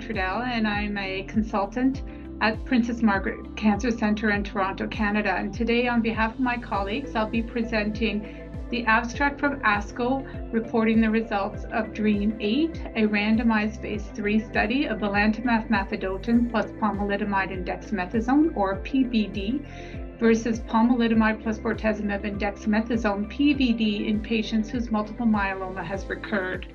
Suzanne Trudel, and I'm a consultant at Princess Margaret Cancer Centre in Toronto, Canada. And today, on behalf of my colleagues, I'll be presenting the abstract from ASCO reporting the results of DREAMM 8, a randomized phase 3 study of belantamab mafodotin plus pomalidomide and dexamethasone, or PBD, versus pomalidomide plus bortezomib and dexamethasone, PVD, in patients whose multiple myeloma has recurred.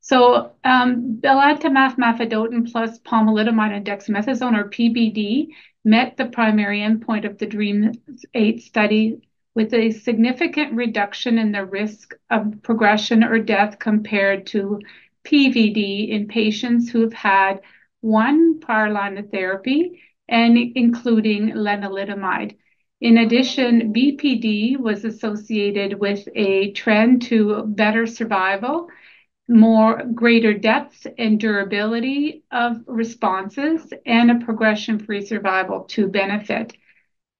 So um, belantamab mafodotin plus pomalidomide and dexamethasone, or PBD, met the primary endpoint of the DREAMM-8 study with a significant reduction in the risk of progression or death compared to PVD in patients who have had one prior line of therapy and including lenalidomide. In addition, BPD was associated with a trend to better survival more greater depth and durability of responses and a progression-free survival to benefit.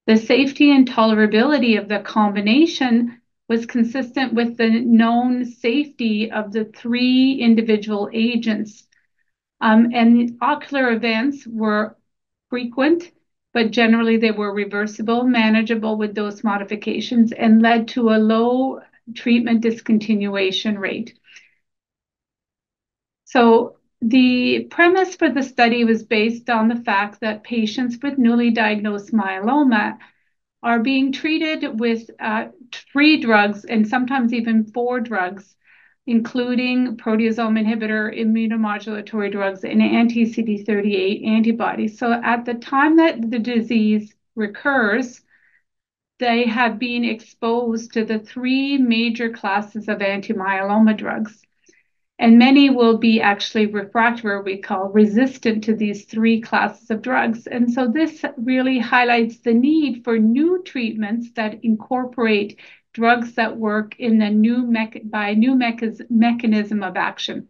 The safety and tolerability of the combination was consistent with the known safety of the three individual agents. Um, and ocular events were frequent, but generally they were reversible, manageable with dose modifications, and led to a low treatment discontinuation rate. So the premise for the study was based on the fact that patients with newly diagnosed myeloma are being treated with uh, three drugs and sometimes even four drugs, including proteasome inhibitor, immunomodulatory drugs, and anti-CD38 antibodies. So at the time that the disease recurs, they have been exposed to the three major classes of anti-myeloma drugs and many will be actually refractory, we call resistant to these three classes of drugs. And so this really highlights the need for new treatments that incorporate drugs that work in the new by a new mechanism of action.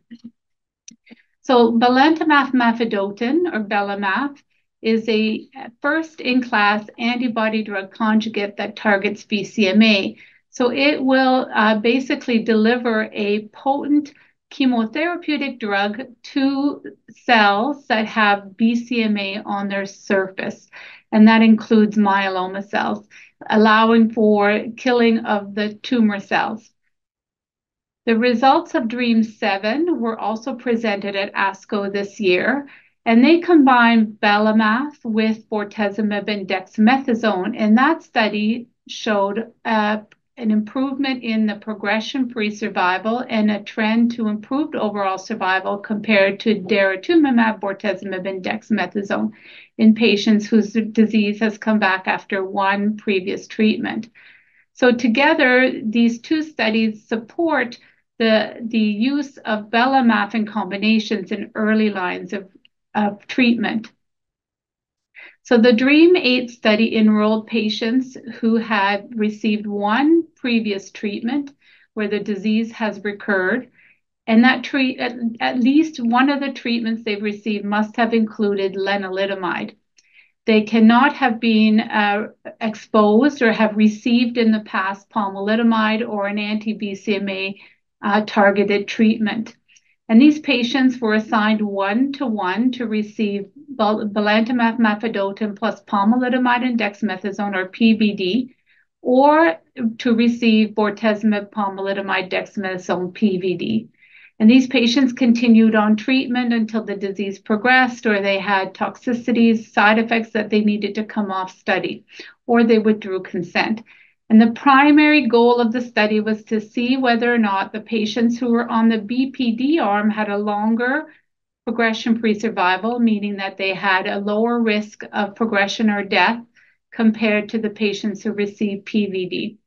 So belantamab mafodotin, or belamaf, is a first-in-class antibody drug conjugate that targets BCMA. So it will uh, basically deliver a potent chemotherapeutic drug to cells that have BCMA on their surface, and that includes myeloma cells, allowing for killing of the tumor cells. The results of DREAMM-7 were also presented at ASCO this year, and they combined belamaf with bortezomib and dexamethasone, and that study showed a an improvement in the progression-free survival and a trend to improved overall survival compared to daratumumab, bortezomib, and dexamethasone in patients whose disease has come back after one previous treatment. So together, these two studies support the, the use of belamaf in combinations in early lines of, of treatment. So the DREAMM-8 study enrolled patients who had received one previous treatment where the disease has recurred, and that treat at, least one of the treatments they've received must have included lenalidomide. They cannot have been uh, exposed or have received in the past pomalidomide or an anti-BCMA uh, targeted treatment. And these patients were assigned one to one to receive belantamab mafodotin plus pomalidomide and dexamethasone, or PBD, or to receive bortezomib, pomalidomide, dexamethasone, PVD. And these patients continued on treatment until the disease progressed or they had toxicities, side effects that they needed to come off study, or they withdrew consent. And the primary goal of the study was to see whether or not the patients who were on the BPD arm had a longer progression-free survival, meaning that they had a lower risk of progression or death compared to the patients who received PVD.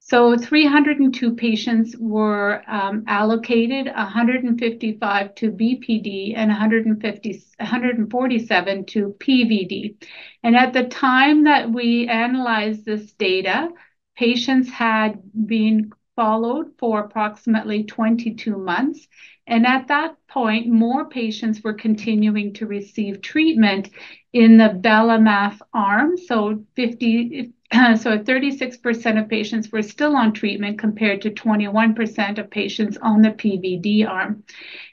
So 302 patients were um, allocated, 155 to BPD and 150, 147 to PVD. And at the time that we analyzed this data, patients had been followed for approximately 22 months. And at that point, more patients were continuing to receive treatment in the belamaf arm. So 50, So 36% of patients were still on treatment compared to 21% of patients on the PVD arm.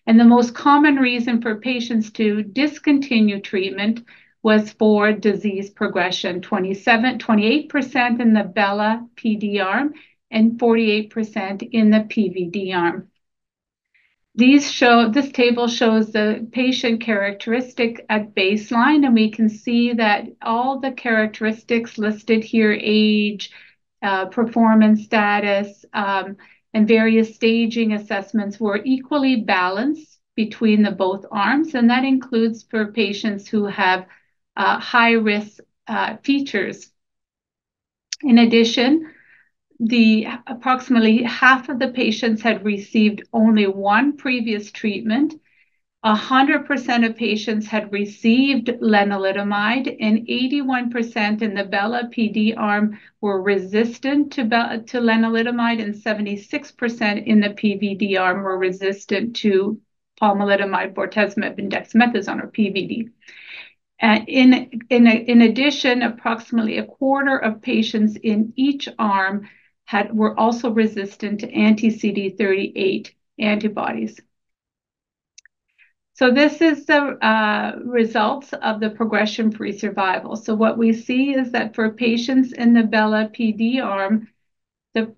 And the most common reason for patients to discontinue treatment was for disease progression, 27, 28% in the Bela PD arm and 48% in the PVD arm. These show this table shows the patient characteristic at baseline, and we can see that all the characteristics listed here, age, uh, performance status, um, and various staging assessments were equally balanced between the both arms, and that includes for patients who have uh, high-risk uh, features. In addition, approximately half of the patients had received only one previous treatment. 100% of patients had received lenalidomide, and 81% in the Bela PD arm were resistant to to lenalidomide, and 76% in the PVD arm were resistant to pomalidomide, bortezomib, and dexamethasone, or PVD. In addition, approximately a quarter of patients in each arm were also resistant to anti-CD38 antibodies. So this is the uh, results of the progression-free survival. So what we see is that for patients in the Bela PD arm,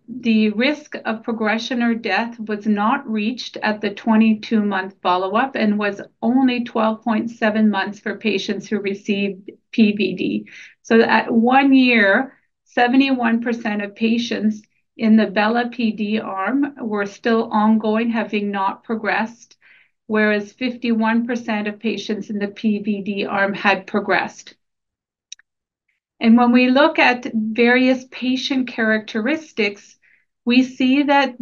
the risk of progression or death was not reached at the 22-month follow-up and was only 12.7 months for patients who received PVD. So at one year, 71% of patients in the Bela PD arm were still ongoing, having not progressed, whereas 51% of patients in the PVD arm had progressed. And when we look at various patient characteristics, we see that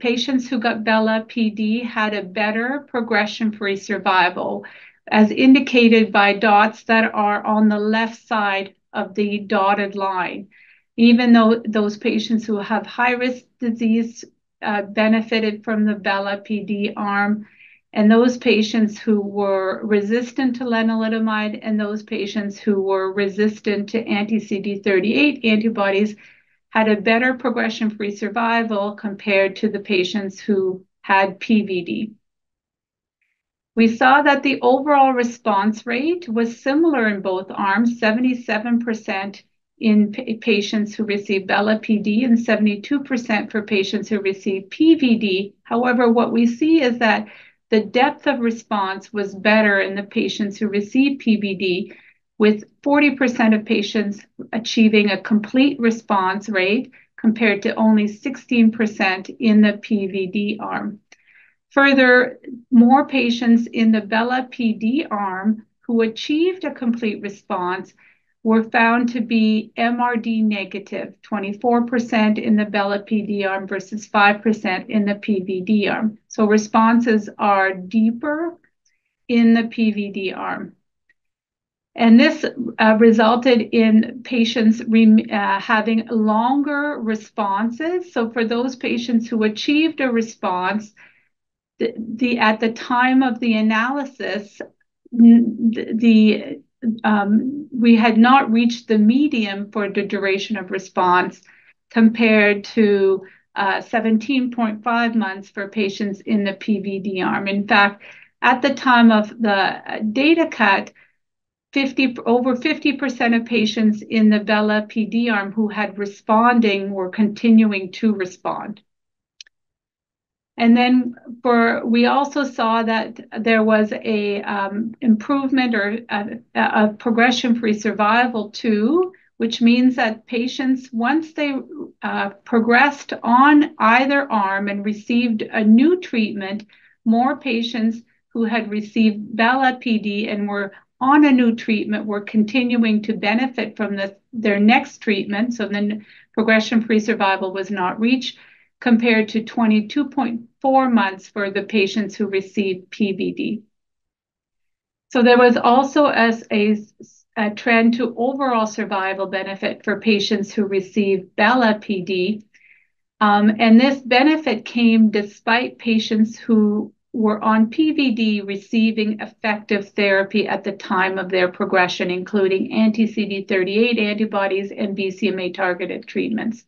patients who got Bela PD had a better progression-free survival, as indicated by dots that are on the left side of the dotted line. Even though those patients who have high-risk disease uh, benefited from the Bela PD arm, and those patients who were resistant to lenalidomide, and those patients who were resistant to anti-CD38 antibodies had a better progression-free survival compared to the patients who had PVD. We saw that the overall response rate was similar in both arms, 77% in patients who received Bela PD and 72% for patients who received PVD. However, what we see is that the depth of response was better in the patients who received PVD, with 40% of patients achieving a complete response rate compared to only 16% in the PVD arm. Further, more patients in the Bela PD arm who achieved a complete response were found to be MRD negative, 24% in the Bela PD arm versus 5% in the PVD arm. So responses are deeper in the PVD arm. And this uh, resulted in patients uh, having longer responses. So for those patients who achieved a response, at the time of the analysis, the um, we had not reached the median for the duration of response compared to uh, 17.5 months for patients in the PVD arm. In fact, at the time of the uh, data cut, 50, over 50% of patients in the Bela PD arm who had responding were continuing to respond. And then for we also saw that there was an um, improvement or a progression-free survival too, which means that patients, once they uh, progressed on either arm and received a new treatment, more patients who had received Bela PD and were on a new treatment were continuing to benefit from their next treatment. So then progression-free survival was not reached compared to 22.4 months for the patients who received PVD. So there was also a trend to overall survival benefit for patients who received Bela PD. Um, and this benefit came despite patients who were on PVD receiving effective therapy at the time of their progression, including anti-CD38 antibodies and BCMA-targeted treatments.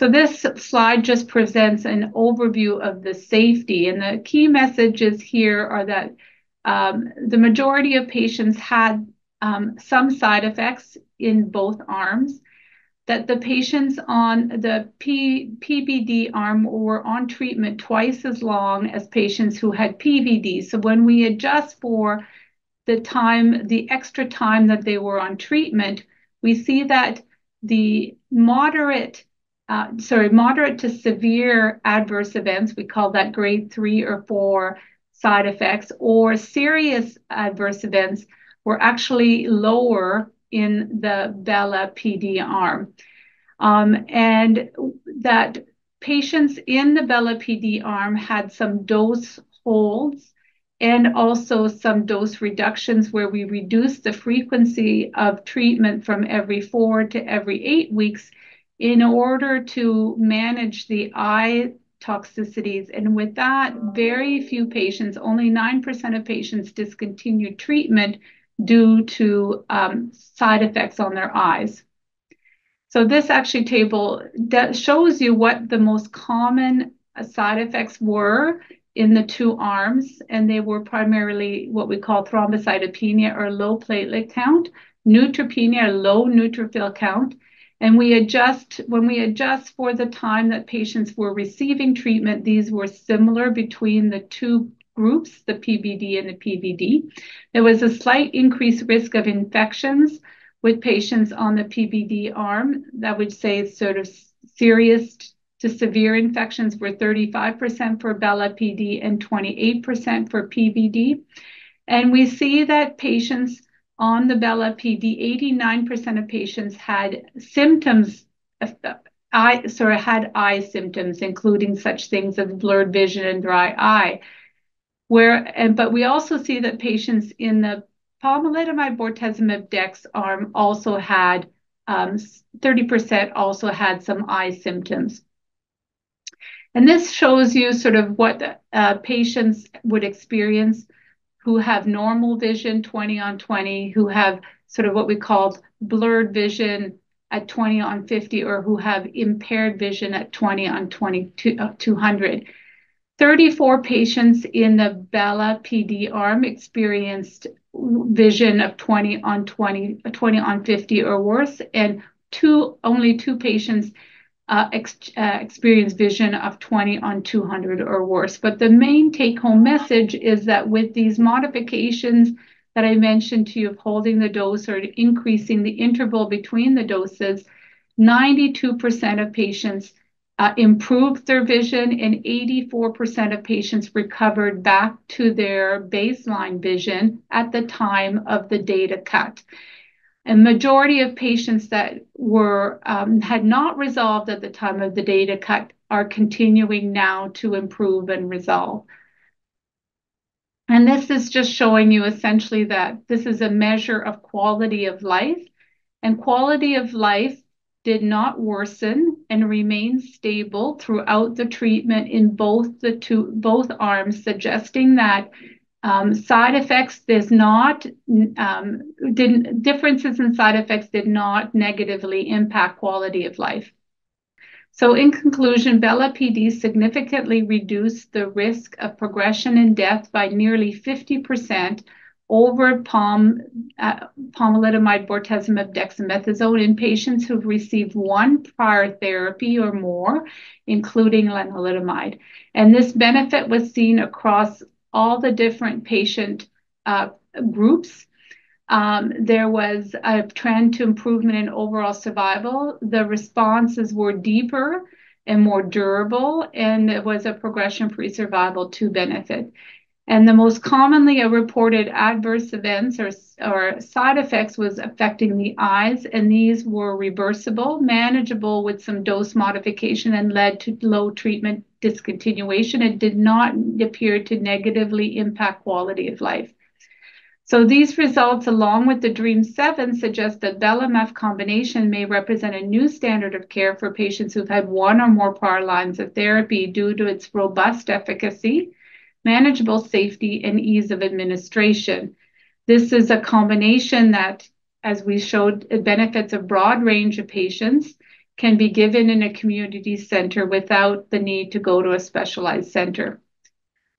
So this slide just presents an overview of the safety, and the key messages here are that um, the majority of patients had um, some side effects in both arms, that the patients on the PVD arm were on treatment twice as long as patients who had PVD. So when we adjust for the time, the extra time that they were on treatment, we see that the moderate Uh, to severe adverse events, we call that grade 3 or 4 side effects, or serious adverse events, were actually lower in the Bela-PD arm. Um, and that patients in the Bela-PD arm had some dose holds and also some dose reductions where we reduced the frequency of treatment from every four to every eight weeks in order to manage the eye toxicities. And with that, very few patients, only 9% of patients, discontinued treatment due to um, side effects on their eyes. So this actually table shows you what the most common side effects were in the two arms, and they were primarily what we call thrombocytopenia or low platelet count, neutropenia, or low neutrophil count. And we adjust when we adjust for the time that patients were receiving treatment, these were similar between the two groups, the PVD and the PVD. There was a slight increased risk of infections with patients on the PVD arm. That would say sort of serious to severe infections were 35% for Bela-PD and 28% for PVD. And we see that patients on the Bela-PD, 89% of patients had symptoms of eye had eye symptoms, including such things as blurred vision and dry eye. Where, and, but we also see that patients in the pomalidomide bortezomib dex arm, also had um, 30% also had some eye symptoms. And this shows you sort of what uh, patients would experience who have normal vision, 20 on 20, who have sort of what we call blurred vision at 20 on 50, or who have impaired vision at 20 on 200. Uh, 34 patients in the Bela-PD arm experienced vision of 20 on 20, 20 on 50 or worse, and two only two patients Uh, uh, experienced vision of 20 on 200 or worse. But the main take-home message is that with these modifications that I mentioned to you of holding the dose or increasing the interval between the doses, 92% of patients uh, improved their vision, and 84% of patients recovered back to their baseline vision at the time of the data cut. A majority of patients that were um, had not resolved at the time of the data cut are continuing now to improve and resolve. And this is just showing you essentially that this is a measure of quality of life, and quality of life did not worsen and remained stable throughout the treatment in both the two both arms, suggesting that Um, um, differences in side effects did not negatively impact quality of life. So, in conclusion, Bela-PD significantly reduced the risk of progression and death by nearly 50% over uh, pomalidomide bortezomib dexamethasone in patients who've received one prior therapy or more, including lenalidomide. And this benefit was seen across all the different patient uh, groups. Um, there was a trend to improvement in overall survival. The responses were deeper and more durable, and there was a progression-free survival to benefit. And the most commonly reported adverse events or side effects was affecting the eyes, and these were reversible, manageable with some dose modification, and led to low treatment discontinuation. It did not appear to negatively impact quality of life. So these results, along with the DREAMM7, suggest that belamaf combination may represent a new standard of care for patients who've had one or more prior lines of therapy due to its robust efficacy, manageable safety, and ease of administration. This is a combination that, as we showed, it benefits a broad range of patients, can be given in a community center without the need to go to a specialized center.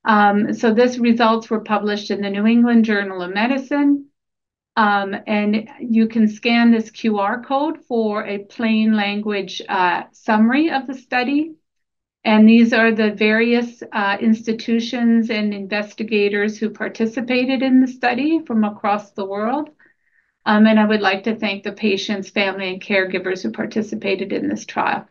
Um, so these results were published in the New England Journal of Medicine. Um, and you can scan this QR code for a plain language uh, summary of the study. And these are the various uh, institutions and investigators who participated in the study from across the world. Um, and I would like to thank the patients, family, and caregivers who participated in this trial.